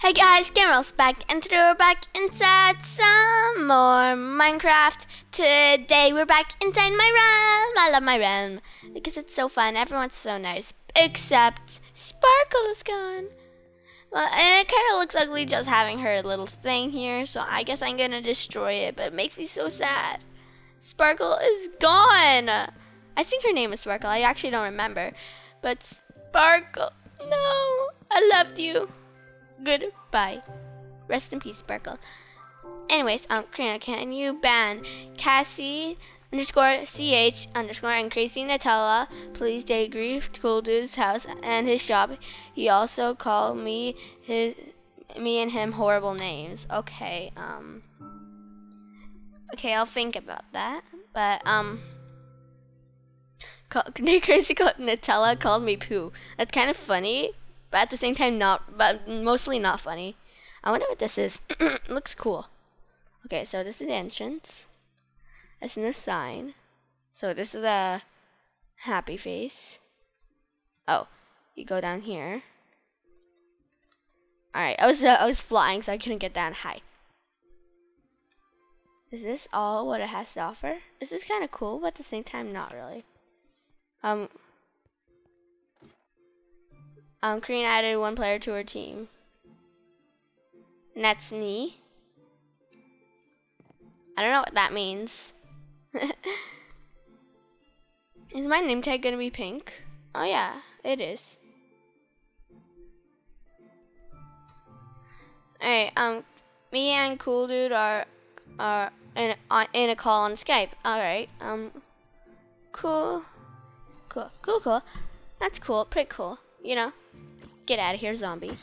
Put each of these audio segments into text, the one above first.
Hey guys, GamerGirl's back, and today we're back inside some more Minecraft. Today we're back inside my realm. I love my realm because it's so fun. Everyone's so nice, except Sparkle is gone. Well, and it kind of looks ugly just having her little thing here, so I guess I'm gonna destroy it. But it makes me so sad. Sparkle is gone. I think her name is Sparkle. I actually don't remember, but Sparkle, no, I loved you. Goodbye. Rest in peace, Sparkle. Anyways, um, Karina, can you ban Cassie underscore ch underscore and Crazy Nutella? Please they grief Cool Dude's house and his shop. He also called me his me and him horrible names. Okay, um, okay, I'll think about that. But um. Call, Crazy called Nutella called me poo. That's kind of funny, but at the same time not but mostly not funny. I wonder what this is. Looks cool. Okay, so this is the entrance. This is the sign. So this is a happy face. Oh, you go down here. Alright, I was uh, I was flying so I couldn't get down high. Is this all what it has to offer? This is kind of cool, but at the same time not really. Um um, Karina added one player to her team. And that's me. I don't know what that means. is my name tag gonna be pink? Oh yeah, it is. Alright, um, me and Cool Dude are are in on, in a call on Skype. Alright, um, cool, cool, cool, cool. That's cool, pretty cool. You know. Get out of here, zombie.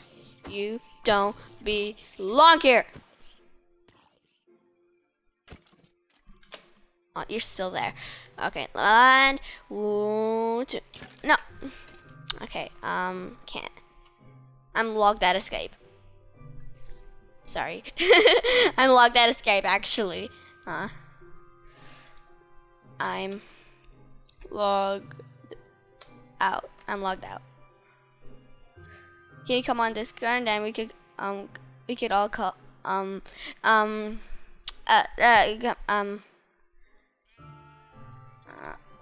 You don't belong here. Oh, you're still there. Okay, one, two. No. Okay, um, can't. I'm logged out escape. Sorry. I'm logged out escape, actually. Uh, I'm logged out. I'm logged out. Can you come on Discord and we could um we could all call um um uh, uh um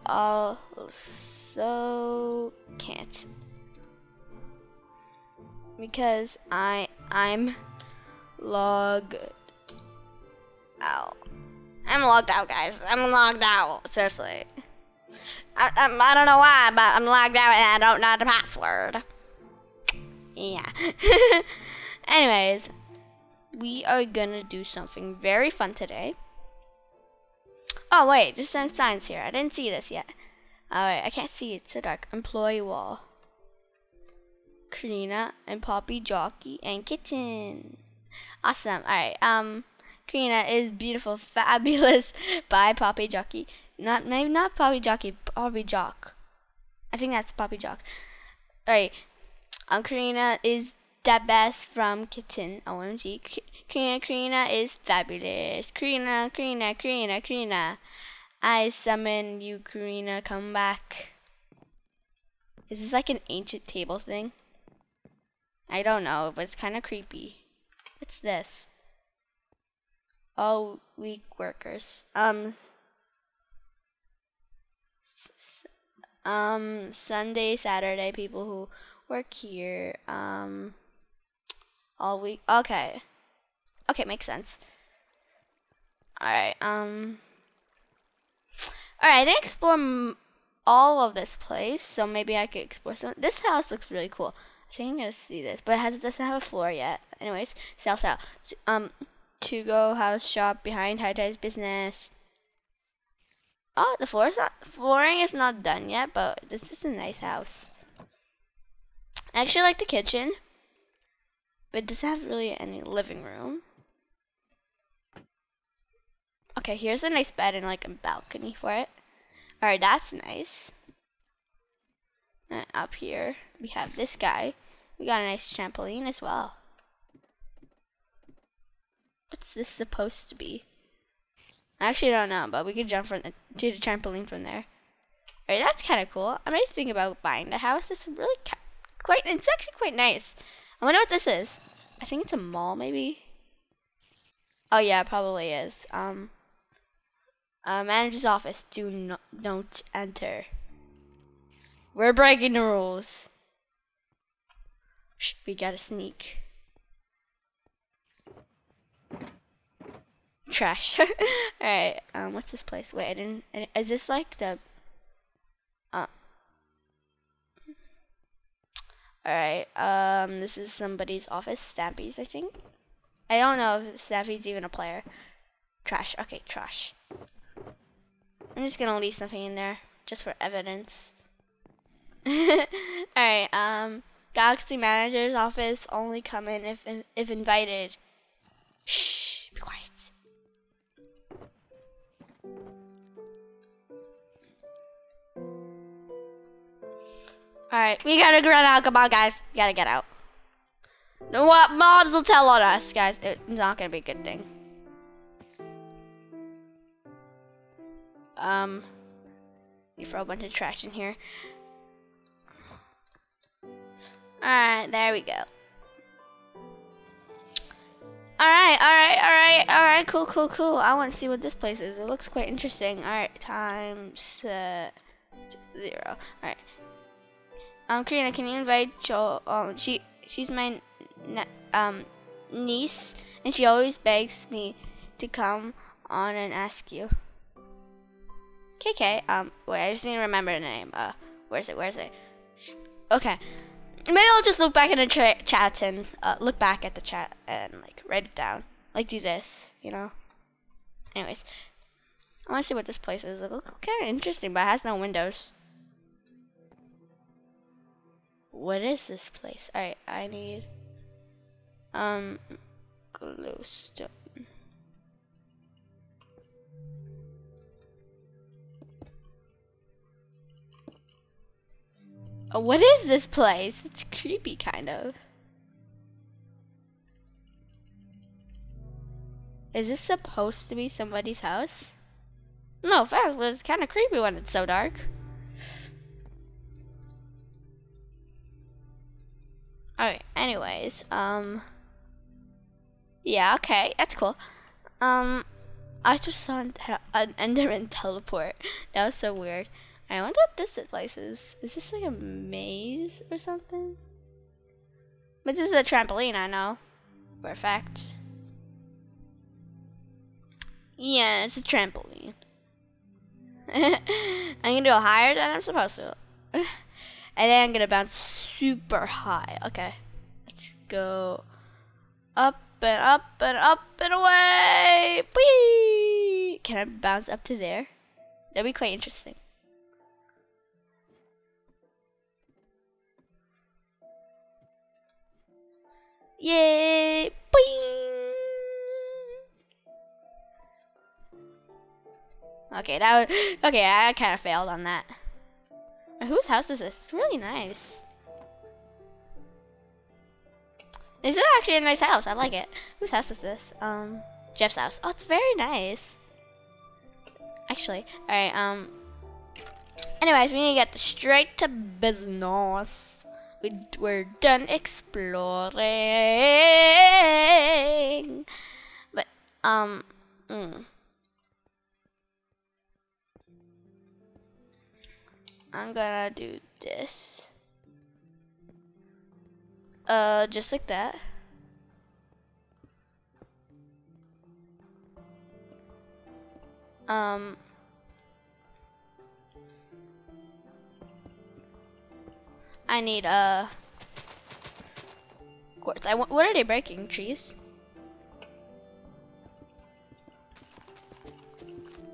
uh, also can't because I I'm logged out. I'm logged out, guys. I'm logged out. Seriously. I, I, I don't know why, but I'm logged out and I don't know the password. Yeah. Anyways, we are gonna do something very fun today. Oh wait, there's some signs here. I didn't see this yet. Alright, I can't see. It's so dark. Employee wall. Karina and Poppy Jockey and Kitten. Awesome. Alright, um Karina is beautiful, fabulous by Poppy Jockey. Not maybe not Poppy Jockey, Poppy Jock. I think that's Poppy Jock. Alright, um, Karina is the best from Kitten. OMG. Karina, Karina is fabulous. Karina, Karina, Karina, Karina. I summon you, Karina. Come back. Is this like an ancient table thing? I don't know, but it's kind of creepy. What's this? All week workers. Um. Um, Sunday, Saturday, people who work here um all week. Okay. Okay, makes sense. Alright, um Alright, I didn't explore all of this place, so maybe I could explore some. This house looks really cool. I think I'm gonna see this, but it has it doesn't have a floor yet. Anyways, sell sell. Um, to go house shop behind High Tide's business. Oh, the floor is not flooring is not done yet, but this is a nice house. I actually like the kitchen, but it doesn't have really any living room. Okay, here's a nice bed and like a balcony for it. Alright, that's nice. And up here, we have this guy. We got a nice trampoline as well. What's this supposed to be? I actually don't know, but we could jump from the, to the trampoline from there. Alright, that's kind of cool. I might think about buying the house. It's really quite, it's actually quite nice. I wonder what this is. I think it's a mall, maybe. Oh yeah, probably is. Um, uh, manager's office. Do not don't enter. We're breaking the rules. Shh, we gotta sneak. Trash. Alright, um, what's this place? Wait, I didn't- is this like the, uh, alright, um, this is somebody's office, Stampy's, I think. I don't know if Stampy's even a player. Trash, okay, trash. I'm just gonna leave something in there, just for evidence. Alright, um, Galaxy Manager's office only come in if if invited. Shh, be quiet. Alright, we gotta run out. Come on, guys. We gotta get out. No, what mobs will tell on us, guys. It's not gonna be a good thing. Um, you throw a bunch of trash in here. Alright, there we go. Alright, alright, alright, alright, cool, cool, cool. I want to see what this place is. It looks quite interesting. Alright, time set zero. Alright. Um, Karina, can you invite Jo? Um, she, she's my um niece, and she always begs me to come on and ask you. KK, um, wait, I just need to remember the name. Uh, where's it? Where's it? Okay. Maybe I'll just look back in the chat and uh, look back at the chat and like write it down. Like do this, you know. Anyways, I want to see what this place is. It looks kind of interesting, but it has no windows. What is this place? Alright, I need um glowstone. Oh, what is this place? It's creepy, kind of. Is this supposed to be somebody's house? No, fact, but it's kind of creepy when it's so dark. Alright, anyways, um... Yeah, okay, that's cool. Um, I just saw an an Enderman teleport. That was so weird. I wonder what this place is. Is this like a maze or something? But this is a trampoline, I know. For a fact. Yeah, it's a trampoline. I'm gonna go higher than I'm supposed to. and then I'm gonna bounce super high. Okay. Let's go up and up and up and away. Whee! Can I bounce up to there? That'd be quite interesting. Yay! Boing! Okay, that was okay. I kind of failed on that. Whose house is this? It's really nice. This is actually a nice house. I like it. Whose house is this? Um, Jeff's house. Oh, it's very nice. Actually, all right. Um. Anyways, we need to get straight to business. We, we're done exploring. But um. Mm. I'm gonna do this. Uh, just like that. Um. I need uh quartz. I want. What are they breaking? Trees.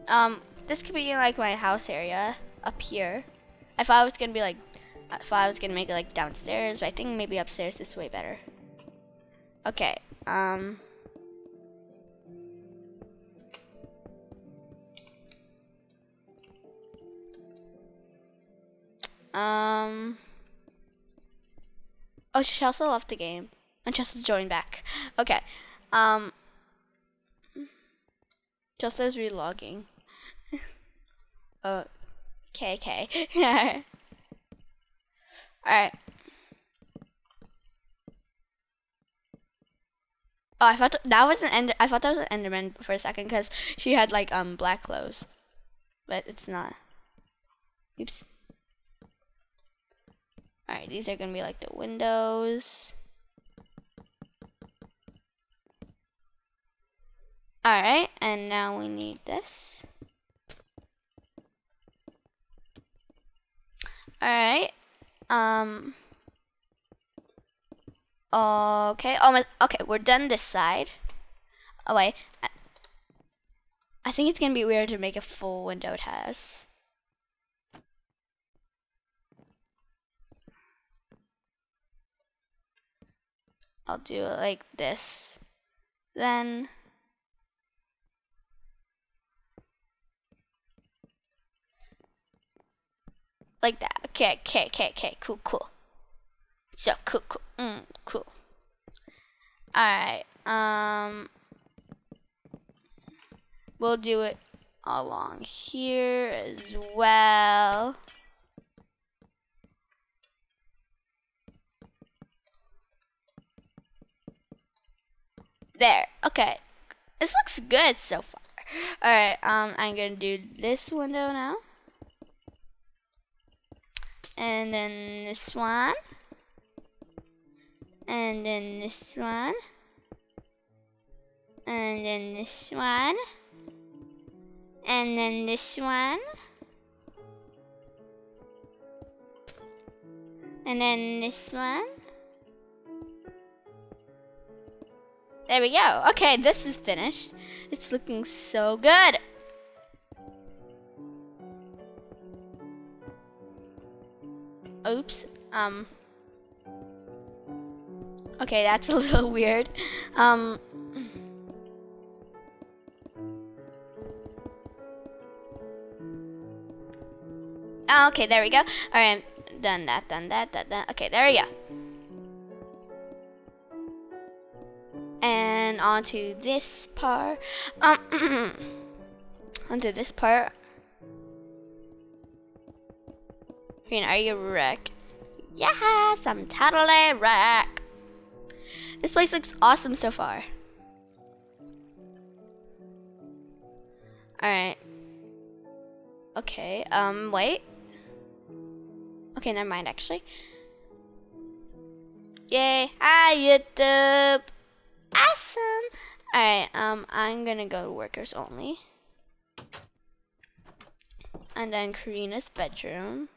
Um, this could be like my house area up here. I thought it was gonna be like, I thought I was gonna make it like downstairs, but I think maybe upstairs is way better. Okay. Um. Um. Oh, Chelsea left the game. And Chelsea's joined back. Okay. Um. Chelsea's relogging. oh. KK. Alright. Oh, I thought that was an end. I thought that was an Enderman for a second because she had like um black clothes, but it's not. Oops. All right, these are gonna be like the windows. All right, and now we need this. All right. Um. Okay. Oh, okay. We're done this side. Oh wait. I, think it's gonna be weird to make a full windowed house. I'll do it like this. Then like that. Okay, okay, okay, okay. Cool, cool. So cool, cool, mm, cool. All right. Um, we'll do it along here as well. There. Okay. This looks good so far. All right. Um, I'm gonna do this window now, and then this one and then this one, and then this one, and then this one, and then this one. There we go. Okay, this is finished. It's looking so good. Oops. Um. Okay, that's a little weird. Um, oh, okay, there we go. All right, done that, done that, done that. Okay, there we go. And onto this part. Um, onto this part. Green, are you wreck? Yes, I'm totally wreck. This place looks awesome so far. Alright. Okay, um, wait. Okay, never mind, actually. Yay! Hi, YouTube! Awesome! Alright, um, I'm gonna go to workers only. And then Karina's bedroom.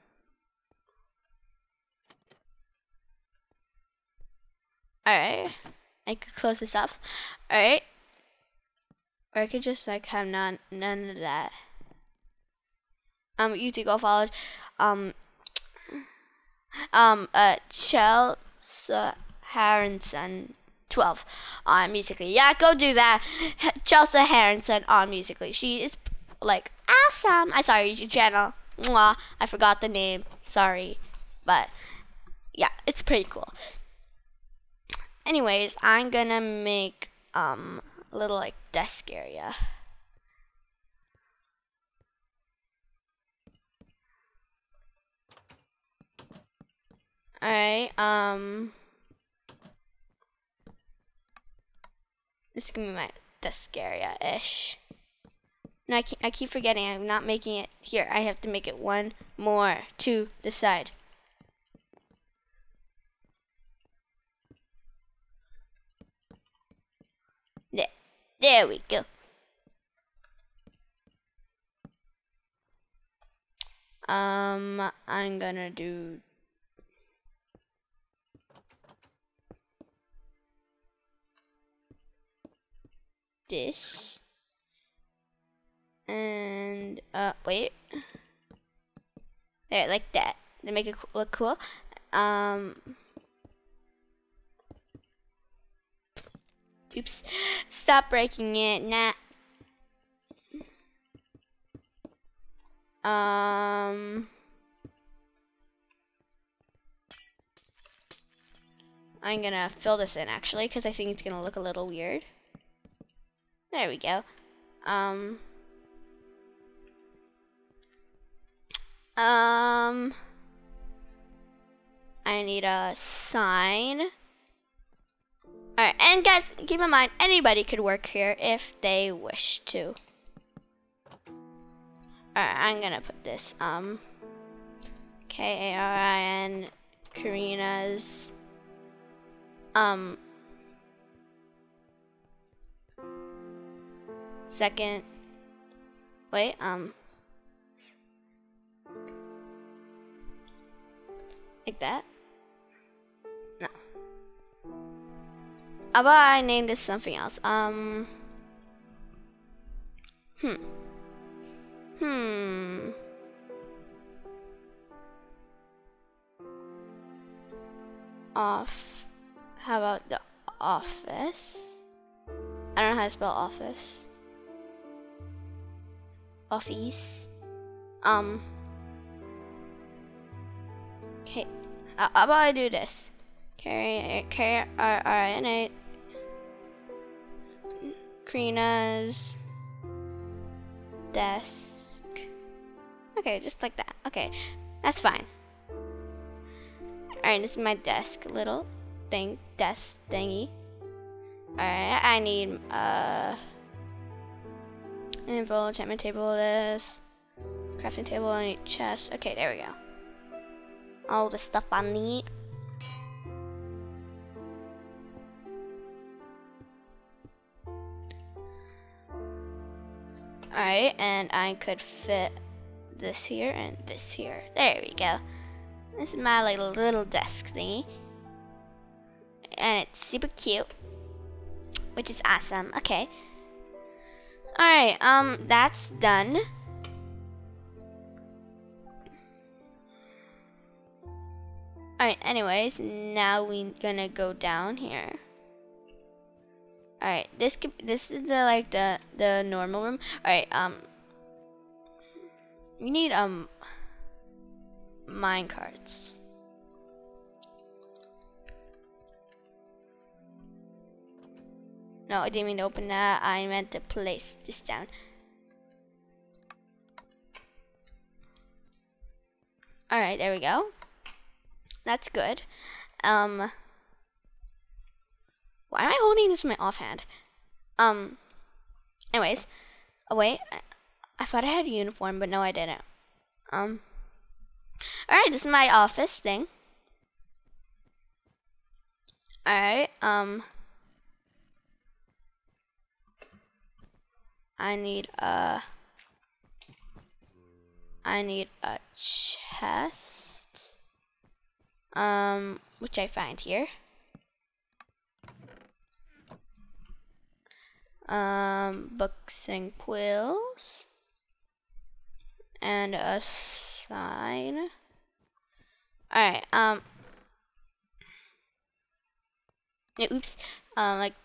Alright. I could close this up. Alright. Or I could just like have none none of that. Um you to go follow um um uh Chelsea Harrison 12 on Musical.ly. Yeah, go do that. Chelsea Harrison on Musical.ly. She is like awesome. I saw her YouTube channel. Mwah. I forgot the name. Sorry. But yeah, it's pretty cool. Anyways, I'm gonna make um a little like desk area. Alright, um this is gonna be my desk area-ish. No, I, I keep forgetting. I'm not making it here. I have to make it one more to the side. There we go. Um, I'm gonna do this. And, uh, wait. There, like that. To make it look cool. Um, Oops. Stop breaking it. Nah. Um. I'm gonna fill this in actually because I think it's gonna look a little weird. There we go. Um. Um. I need a sign. Alright, and guys, keep in mind, anybody could work here if they wish to. Alright, I'm gonna put this, um, K-A-R-I-N, Karina's, um, second, wait, um, like that. How about I name this something else? Um, hmm. Hmm. Off. How about the office? I don't know how to spell office. Office. Um. Okay. How about I do this? Carry, carry, R, R, N, A. Karina's desk. Okay, just like that. Okay, that's fine. Alright, this is my desk, little thing, desk thingy. Alright, I need, uh, info, enchantment table, this, crafting table, I need chest. Okay, there we go. All the stuff I need. Alright, and I could fit this here and this here. There we go. This is my little, little desk thingy. And it's super cute. Which is awesome. Okay. Alright, um, that's done. Alright, anyways, now we're gonna go down here. All right, this could, this is the like the the normal room. All right, um, we need um mine carts. No, I didn't mean to open that. I meant to place this down. All right, there we go. That's good. Um. Why am I holding this in my offhand? Um, anyways. Oh, wait. I, I thought I had a uniform, but no, I didn't. Um, alright, this is my office thing. Alright, um, I need a, I need a chest, um, which I find here. Um, books and quills, and a sign. Alright, um, oops, um, like,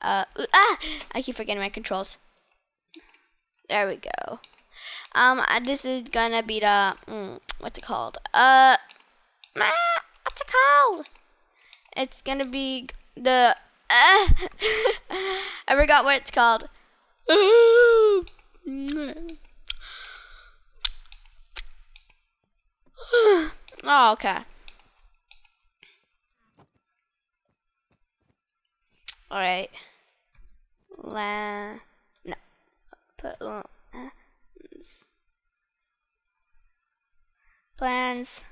uh, ah, I keep forgetting my controls. There we go. Um, uh, this is gonna be the, mm, what's it called? Uh, ah, what's it called? It's gonna be the I forgot what it's called. oh, okay. All right. La no. Put uh, plans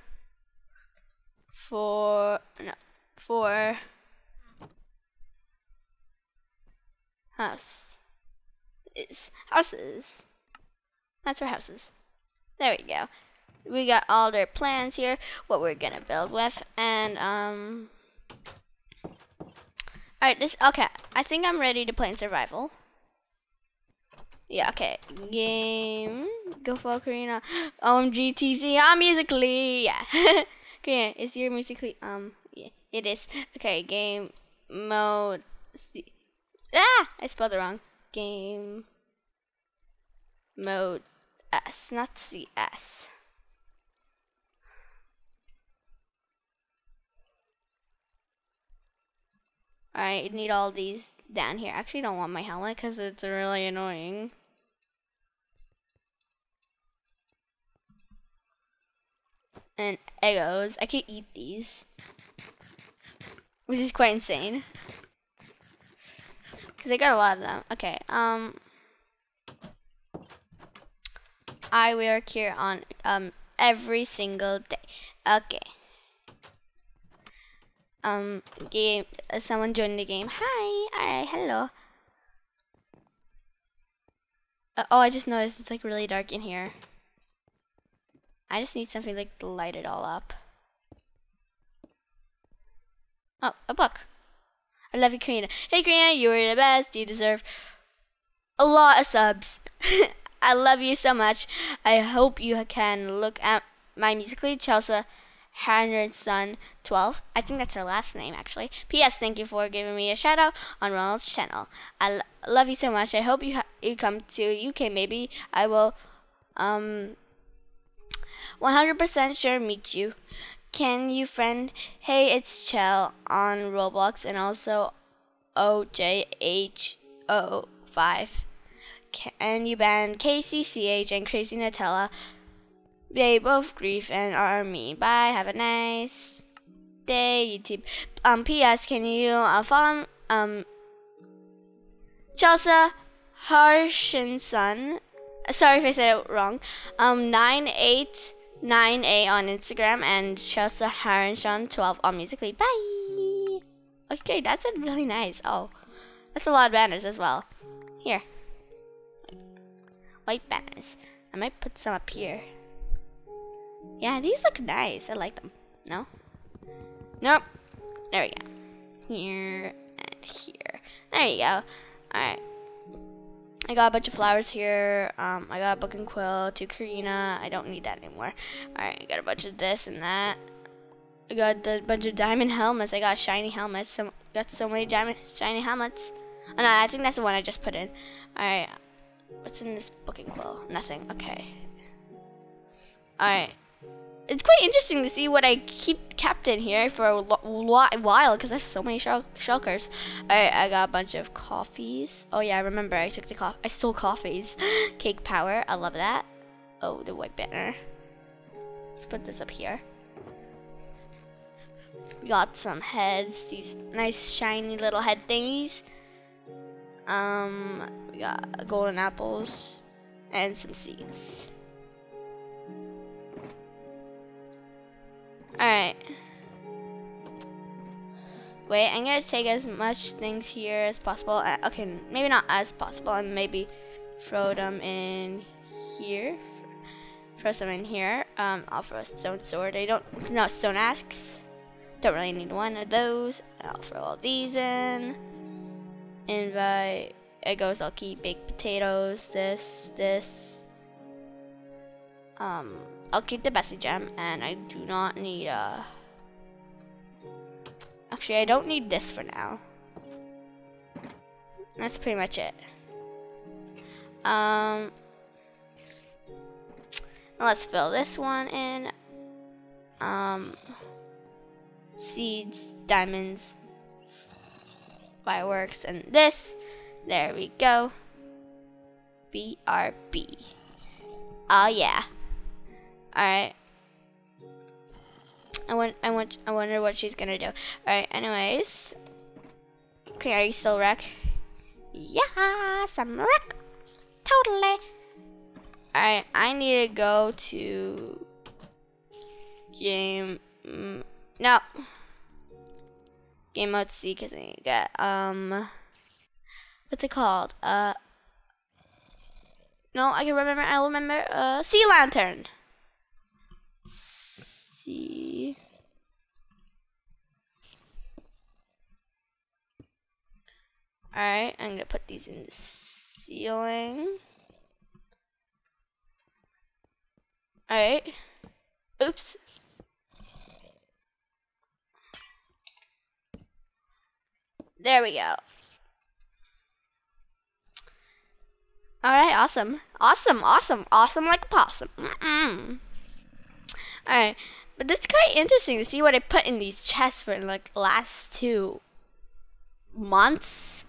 for no for House. Is houses. That's our houses. There we go. We got all their plans here, what we're gonna build with, and um. Alright, this okay. I think I'm ready to play in survival. Yeah, okay. Game. Go for Karina. OMG TC. I'm musically. Yeah. Karina, is your musically um yeah, it is. Okay, game mode. See. Ah! I spelled it wrong. Game mode S, not CS. Alright, need all these down here. Actually, don't want my helmet because it's really annoying. And Eggos. I can eat these. Which is quite insane. Because I got a lot of them. Okay, um... I work here on um every single day. Okay. Um, game. Uh, someone joined the game. Hi. Alright. Hello. Uh, oh, I just noticed it's like really dark in here. I just need something like to light it all up. Oh, a book. I love you, Karina. Hey, Karina, you are the best. You deserve a lot of subs. I love you so much. I hope you can look at my Musical.ly, Chelsea Henderson 12. I think that's her last name, actually. P.S. Thank you for giving me a shout out on Ronald's channel. I love you so much. I hope you you come to UK. Maybe I will um 100% sure meet you. Can you friend? Hey, it's Chell on Roblox and also OJH05. Can you ban KCCH and Crazy Nutella? They both grief and are me. Bye. Have a nice day, YouTube. Um, P.S. Can you uh, follow um Chelsea Harshenson? Sorry if I said it wrong. Um, nine eight nine a on Instagram and Chelsea Harshenson twelve on Musical.ly. Bye. Okay, that's really nice. Oh, that's a lot of banners as well. Here, white banners. I might put some up here. Yeah, these look nice. I like them. No? Nope. There we go. Here and here. There you go. Alright. I got a bunch of flowers here. Um, I got a book and quill to Karina. I don't need that anymore. Alright, I got a bunch of this and that. I got a bunch of diamond helmets. I got shiny helmets. Some got so many diamond shiny helmets. Oh no, I think that's the one I just put in. Alright. What's in this book and quill? Nothing. Okay. Alright it's quite interesting to see what I keep kept in here for a while because I have so many shul shulkers. Alright, I got a bunch of coffees. Oh yeah, I remember I took the coffee. I stole coffees. Cake power. I love that. Oh, the white banner. Let's put this up here. We got some heads. These nice shiny little head thingies. Um, we got golden apples and some seeds. Wait, I'm gonna take as much things here as possible. Uh, okay, maybe not as possible, and maybe throw them in here. Throw some in here. Um, I'll throw a stone sword. I don't, no, stone axe. Don't really need one of those. I'll throw all these in. Invite, it goes, I'll keep baked potatoes, this, this. Um, I'll keep the Bestie gem, and I do not need, uh... Actually, I don't need this for now. That's pretty much it. Um... Let's fill this one in. Um... Seeds, diamonds, fireworks, and this. There we go. BRB. Oh yeah. Alright. I want I want I wonder what she's gonna do. Alright, anyways. Okay, are you still wreck? Yes, I'm wreck. Totally. Alright, I need to go to game mm, no game mode C because I need to get um what's it called? Uh no, I can remember. I'll remember. Uh, sea lantern see. Alright, I'm gonna put these in the ceiling. Alright. Oops. There we go. Alright, awesome. Awesome, awesome, awesome like a possum. Mm -mm. Alright, but it's quite interesting to see what I put in these chests for like last two months.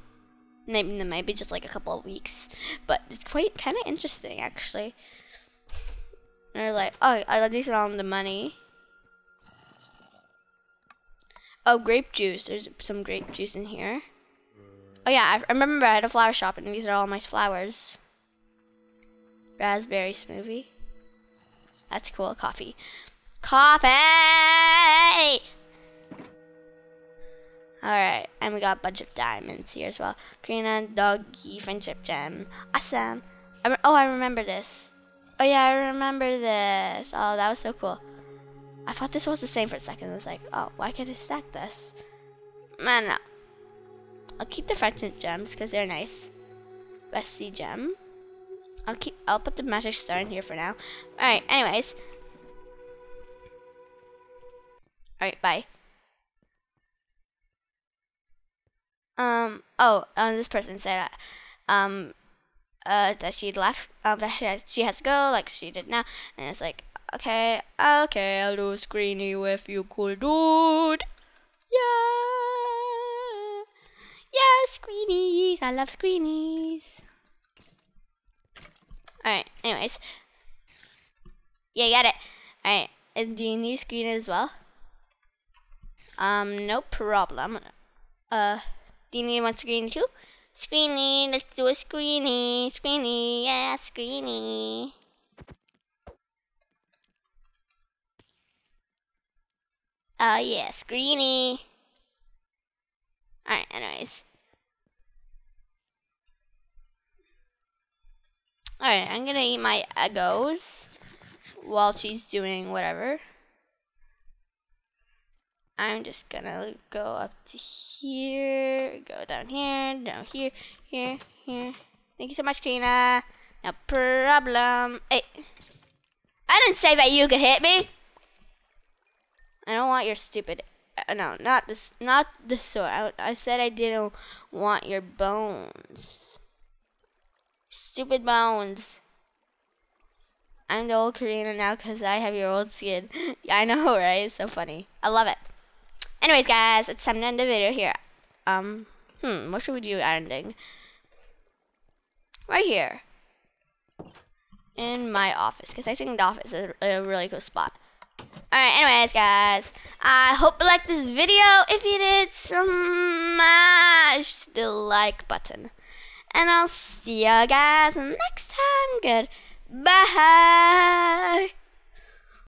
Maybe maybe just like a couple of weeks. But it's quite kind of interesting actually. And they're like, oh, at least on the money. Oh, grape juice. There's some grape juice in here. Oh yeah, I remember I had a flower shop and these are all my flowers. Raspberry smoothie. That's cool. Coffee. Coffee! Alright, and we got a bunch of diamonds here as well. And doggy friendship gem. Awesome. I oh, I remember this. Oh yeah, I remember this. Oh, that was so cool. I thought this was the same for a second. I was like, oh, why can't I stack this? Man, no. I'll keep the friendship gems because they're nice. Bestie gem. I'll keep. I'll put the magic star in here for now. All right. Anyways. All right. Bye. Um. Oh. Um. This person said. Um. Uh. That she left. Um. That she has to go. Like she did now. And it's like. Okay. Okay. I'll do screeny with you, cool dude. Yeah. Yeah. Screenies. I love screenies. Alright, anyways. Yeah, got it. Alright, and do you need screen as well? Um, no problem. Uh, do you need one screen too? Screeny, let's do a screeny, screeny, yeah, screeny. Oh yeah, screeny. Alright, anyways. Alright, I'm gonna eat my Eggos while she's doing whatever. I'm just gonna go up to here, go down here, down here, here, here. Thank you so much, Karina. No problem. Hey, I didn't say that you could hit me. I don't want your stupid. Uh, no, not this. Not this sword. I, I said I didn't want your bones. Stupid bones. I'm the old Karina now because I have your old skin. I know, right? It's so funny. I love it. Anyways, guys, it's time to end the video here. Um, hmm, what should we do ending? Right here. In my office, because I think the office is a really cool spot. Alright, anyways, guys, I hope you liked this video. If you did, smash the like button. And I'll see you guys next time. Goodbye.